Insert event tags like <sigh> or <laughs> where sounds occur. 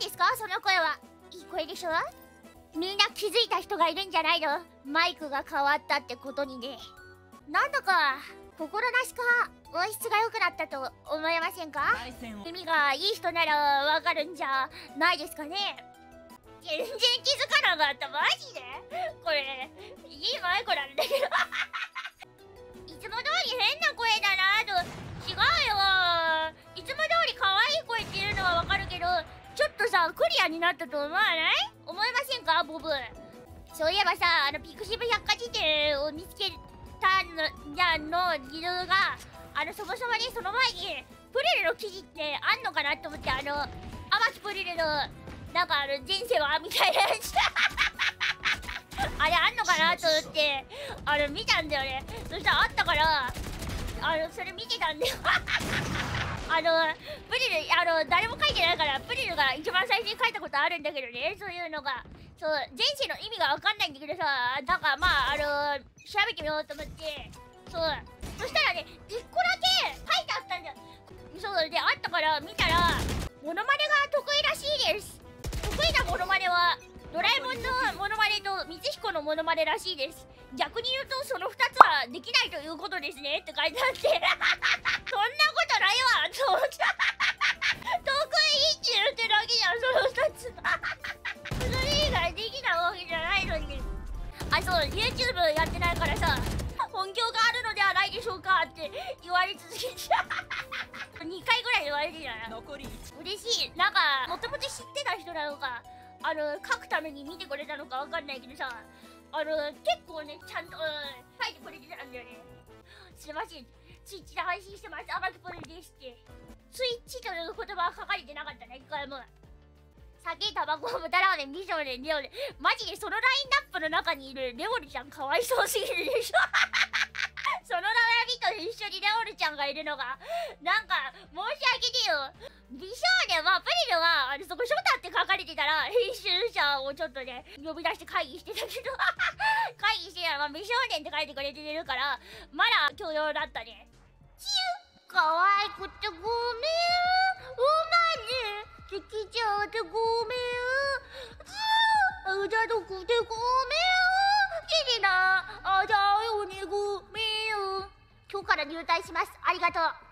ですか？その声は。いい声でしょ？みんな気づいた人がいるんじゃないの？マイクが変わったってことにね。なんだか心なしか音質が良くなったと思いませんか？耳がいい人ならわかるんじゃないですかね？全然気づかなかった。マジで？さクリアになったと思わない？思いませんかボブ？そういえばさあのピクシブ百科事典を見つけたのじゃんの理由があのそもそもにその前にプリルの記事ってあんのかなって思ってあの天木プリルのなんかあの人生はみたいなやつ <laughs> あれあんのかなと思ってあれ見たんだよねそしたらあったからあのそれ見てたんだよ。あのプリルあの誰も書いてないからプリルが一番最初に書いたことあるんだけどね。そういうのが。そう前世の意味が分かんないんだけどさなんかまああの調べてみようと思って。そう。そしたらね1個だけ書いてあったんだよ。そうであったから見たらモノマネが得意らしいです。得意なモノマネはドラえもんのモノマネと光彦のモノマネらしいです。逆に言うとその2つはできないということですね。って書いてあって。そ <laughs> んあそう YouTube やってないからさ本業があるのではないでしょうかって言われ続けて。<laughs> 2回ぐらい言われてたな残り嬉しい。なんかもともと知ってた人なのかあの書くために見てくれたのかわかんないけどさあの結構ねちゃんと、うん、書いてくれてたんだよね。すいません。ツイッチで配信してます。甘くポルです酒、タバコ、豚ラーメン、美少年、レオレ。マジでそのラインナップの中にいるレオルちゃんかわいそうすぎるでしょ <laughs> その並びと一緒にレオルちゃんがいるのが、なんか、申し訳ねえよ。美少年は、プリルは、あの、そこショタって書かれてたら、編集者をちょっとね、呼び出して会議してたけど <laughs> 会議してたら、まあ、美少年って書いてくれてるから、まだ許容だったね。チュー可愛くてごめん。おまね。できちゃってごめん。で、ごめん。きりな、あだよにごめん。今日から入隊します。ありがとう。